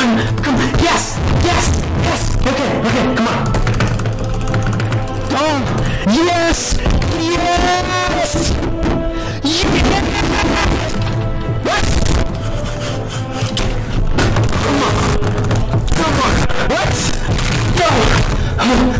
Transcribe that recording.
on! Come on! Yes! Yes! Yes! Okay, okay, come on! Oh! Yes! Yes! Yes! What? Come on! Come on! What? go